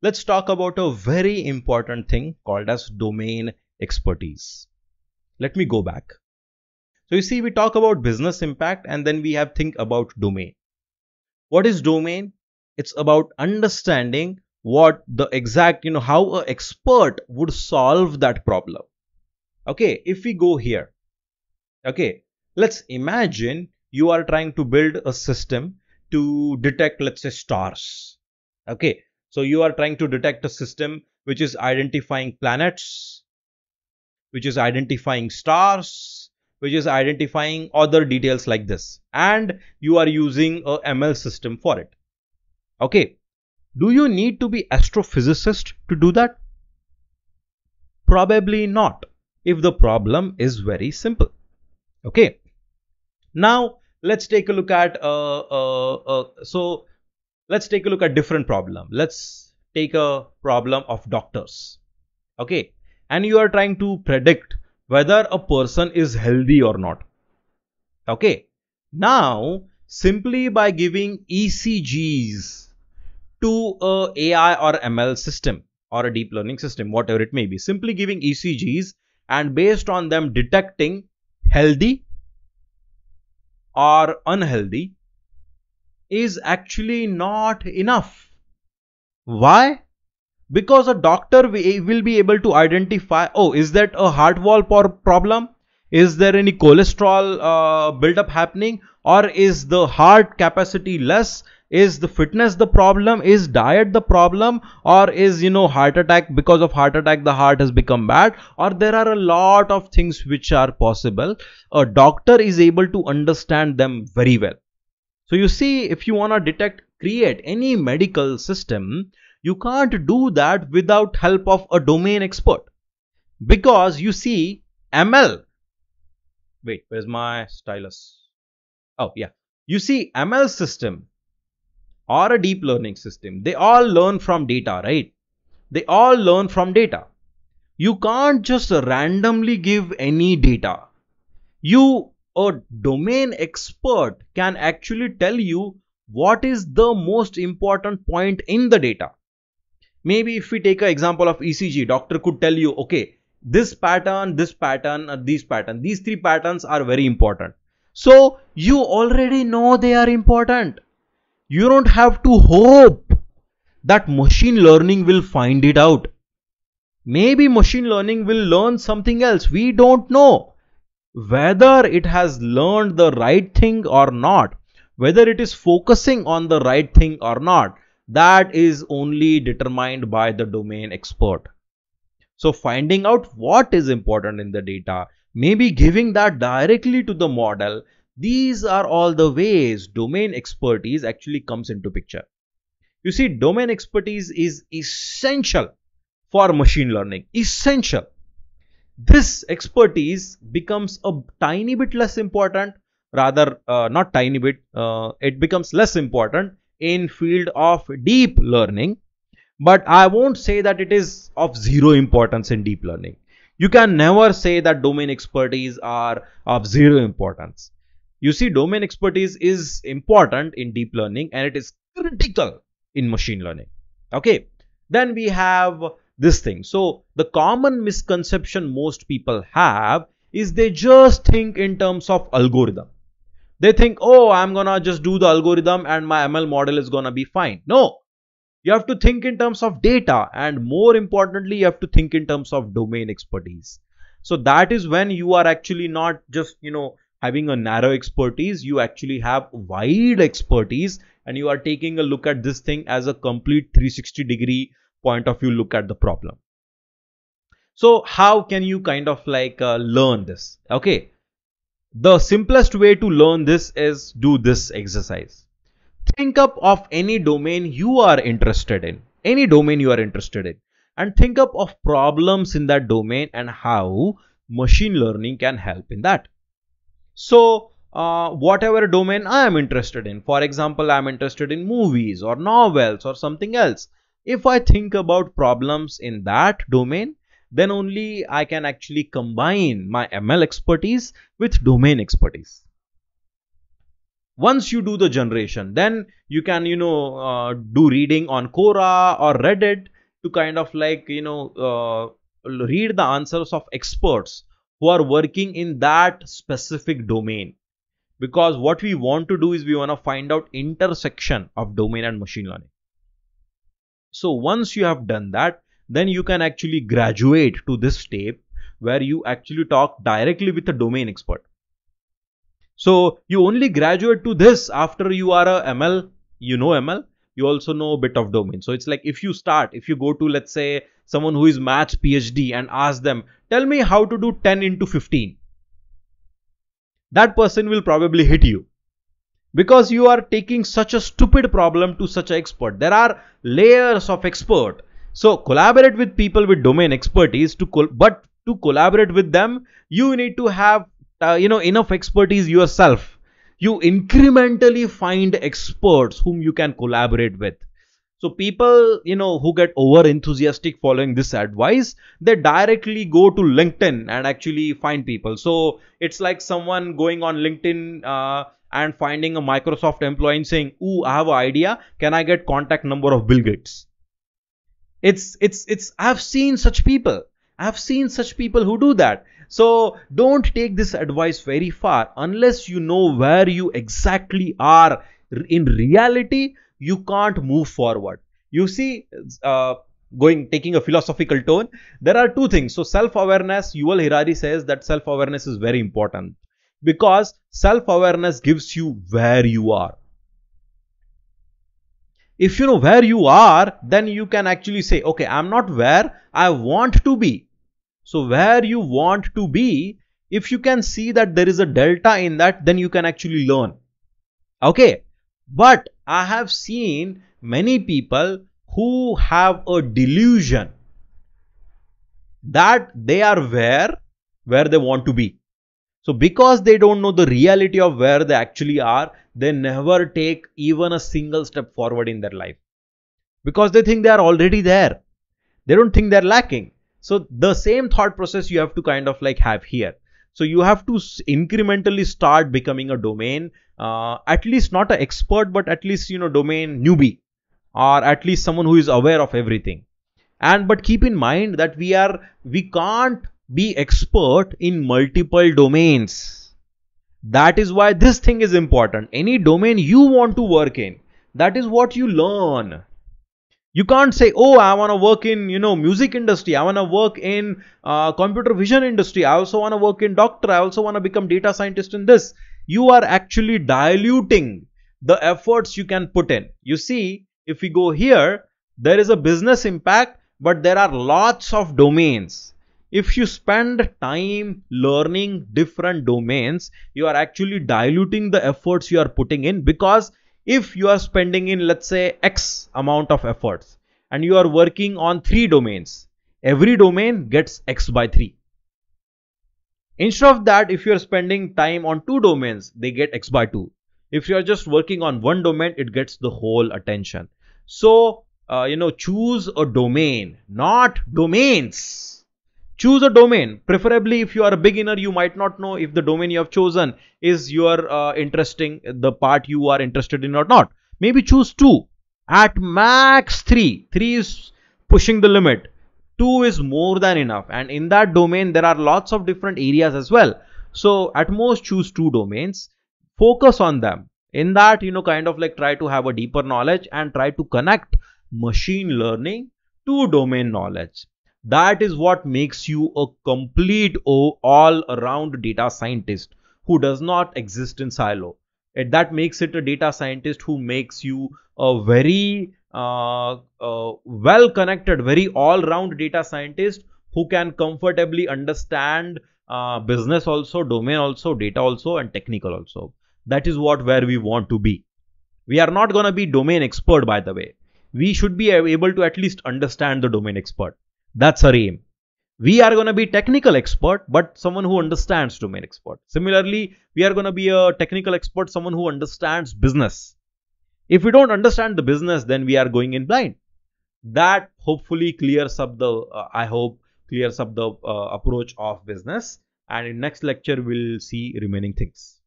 let's talk about a very important thing called as domain expertise. Let me go back. So you see, we talk about business impact and then we have think about domain. What is domain? It's about understanding what the exact, you know, how an expert would solve that problem. Okay, if we go here, okay, let's imagine you are trying to build a system to detect, let's say, stars. Okay, so you are trying to detect a system which is identifying planets, which is identifying stars, which is identifying other details like this. And you are using a ML system for it. Okay. Do you need to be astrophysicist to do that? Probably not if the problem is very simple. Okay. Now let's take a look at uh, uh, uh, so let's take a look at different problem. Let's take a problem of doctors. Okay? And you are trying to predict whether a person is healthy or not. Okay? Now simply by giving ecgs to a ai or ml system or a deep learning system whatever it may be simply giving ecgs and based on them detecting healthy or unhealthy is actually not enough. Why? Because a doctor will be able to identify, oh, is that a heart wall problem? Is there any cholesterol uh, buildup happening? Or is the heart capacity less? Is the fitness the problem? Is diet the problem? Or is, you know, heart attack, because of heart attack, the heart has become bad? Or there are a lot of things which are possible. A doctor is able to understand them very well. So you see, if you want to detect, create any medical system, you can't do that without help of a domain expert. Because you see, ML, wait, where's my stylus? Oh, yeah. You see, ML system or a deep learning system, they all learn from data, right? They all learn from data. You can't just randomly give any data. You a domain expert can actually tell you what is the most important point in the data. Maybe if we take an example of ECG, doctor could tell you, okay, this pattern, this pattern, uh, these pattern, these three patterns are very important. So you already know they are important. You don't have to hope that machine learning will find it out. Maybe machine learning will learn something else. We don't know whether it has learned the right thing or not, whether it is focusing on the right thing or not, that is only determined by the domain expert. So finding out what is important in the data, maybe giving that directly to the model, these are all the ways domain expertise actually comes into picture. You see, domain expertise is essential for machine learning. Essential this expertise becomes a tiny bit less important rather uh, not tiny bit uh, it becomes less important in field of deep learning. But i won't say that it is of zero importance in deep learning. You can never say that domain expertise are of zero importance. You see domain expertise is important in deep learning and it is critical in machine learning. Okay. Then we have this thing. So the common misconception most people have is they just think in terms of algorithm. They think, oh, I'm gonna just do the algorithm and my ML model is gonna be fine. No, you have to think in terms of data and more importantly, you have to think in terms of domain expertise. So that is when you are actually not just, you know, having a narrow expertise, you actually have wide expertise and you are taking a look at this thing as a complete 360 degree point of view look at the problem so how can you kind of like uh, learn this okay the simplest way to learn this is do this exercise think up of any domain you are interested in any domain you are interested in and think up of problems in that domain and how machine learning can help in that so uh, whatever domain I am interested in. For example, I am interested in movies or novels or something else. If I think about problems in that domain, then only I can actually combine my ML expertise with domain expertise. once you do the generation then you can you know uh, do reading on quora or reddit to kind of like you know uh, read the answers of experts who are working in that specific domain because what we want to do is we want to find out intersection of domain and machine learning so once you have done that then you can actually graduate to this step where you actually talk directly with a domain expert. So you only graduate to this after you are a ml you know ml you also know a bit of domain. So it's like if you start if you go to let's say someone who is maths phd and ask them tell me how to do 10 into 15 that person will probably hit you because you are taking such a stupid problem to such an expert. There are layers of expert. So collaborate with people with domain expertise to but to collaborate with them you need to have uh, you know enough expertise yourself. You incrementally find experts whom you can collaborate with. So people, you know, who get over enthusiastic following this advice, they directly go to LinkedIn and actually find people. So it's like someone going on LinkedIn uh, and finding a Microsoft employee and saying, "Ooh, I have an idea. Can I get contact number of Bill Gates?" It's it's it's. I've seen such people. I've seen such people who do that. So don't take this advice very far unless you know where you exactly are in reality you can't move forward you see uh, going taking a philosophical tone there are two things so self awareness yuval harari says that self awareness is very important because self awareness gives you where you are. If you know where you are then you can actually say okay i'm not where i want to be. So where you want to be if you can see that there is a delta in that then you can actually learn. Okay? But I have seen many people who have a delusion that they are where where they want to be. So because they don't know the reality of where they actually are, they never take even a single step forward in their life. Because they think they are already there. They don't think they're lacking. So the same thought process you have to kind of like have here. So you have to incrementally start becoming a domain, uh, at least not an expert, but at least, you know, domain newbie or at least someone who is aware of everything. And but keep in mind that we are, we can't be expert in multiple domains. That is why this thing is important. Any domain you want to work in, that is what you learn. You can't say oh i want to work in you know music industry. I want to work in uh, computer vision industry. I also want to work in doctor. I also want to become data scientist in this. You are actually diluting the efforts you can put in. You see if we go here there is a business impact but there are lots of domains if you spend time learning different domains you are actually diluting the efforts you are putting in because if you are spending in let's say x amount of efforts and you are working on three domains every domain gets x by 3 instead of that if you are spending time on two domains they get x by 2 if you are just working on one domain it gets the whole attention. So uh, you know choose a domain not domains choose a domain. Preferably if you are a beginner you might not know if the domain you have chosen is your uh, interesting the part you are interested in or not. Maybe choose two. At max three. Three is pushing the limit. Two is more than enough. And in that domain there are lots of different areas as well. So at most choose two domains. Focus on them. In that you know kind of like try to have a deeper knowledge and try to connect machine learning to domain knowledge that is what makes you a complete all around data scientist who does not exist in silo. And that makes it a data scientist who makes you a very uh, uh, well connected, very all round data scientist who can comfortably understand uh, business also, domain also, data also, and technical also. That is what where we want to be. We are not going to be domain expert, by the way. We should be able to at least understand the domain expert. That's our aim. We are going to be technical expert, but someone who understands domain expert. Similarly, we are going to be a technical expert, someone who understands business. If we don't understand the business, then we are going in blind. That hopefully clears up the, uh, I hope, clears up the uh, approach of business. And in next lecture, we'll see remaining things.